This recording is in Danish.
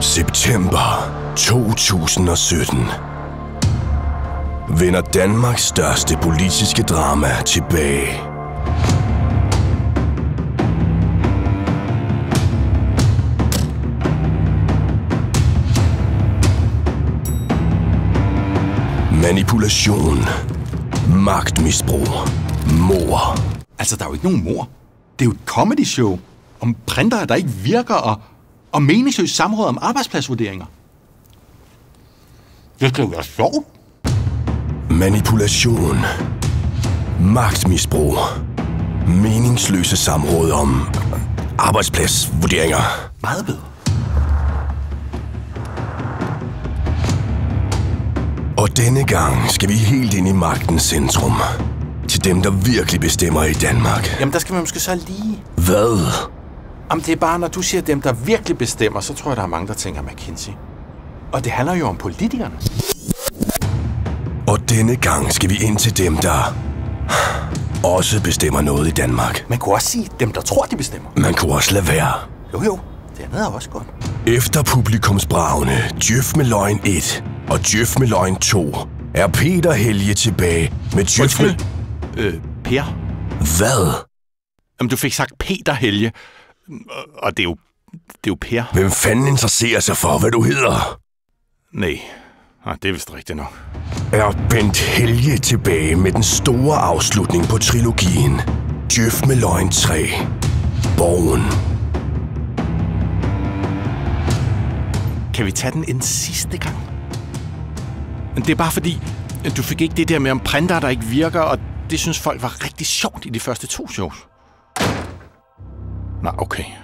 September 2017 vender Danmarks største politiske drama tilbage. Manipulation, magtmisbrug, mor. Altså, der er jo ikke nogen mor. Det er jo et comedy show om printere, der ikke virker, og, og meningsløst samråd om arbejdspladsvurderinger. Det skal jo være sjovt. Manipulation, magtmisbrug, meningsløse samråd om arbejdspladsvurderinger. Meget bedre. Og denne gang skal vi helt ind i magtens centrum. Til dem, der virkelig bestemmer i Danmark. Jamen, der skal man måske så lige... Hvad? Om det er bare, når du siger dem, der virkelig bestemmer, så tror jeg, der er mange, der tænker McKinsey. Og det handler jo om politikerne. Og denne gang skal vi ind til dem, der også bestemmer noget i Danmark. Man kunne også sige dem, der tror, de bestemmer. Man kunne også lade være. Jo, jo. Det andet er også godt. Efter publikumsbragene Djøf med løgn 1 og Djøf med løgn 2 er Peter Helge tilbage med Djøf med... Øh, Per? Hvad? Jamen, du fik sagt Peter Helge. Og det er jo, det er jo Per. Hvem fanden interesserer sig for, hvad du hedder? Nej, Nej det er vist rigtigt nok. Er Bent Helge tilbage med den store afslutning på trilogien Djøf med løgn 3. Borgen. Kan vi tage den en sidste gang? Det er bare fordi, du fik ikke det der med om printer, der ikke virker, og det synes folk var rigtig sjovt i de første to shows. Na, okay.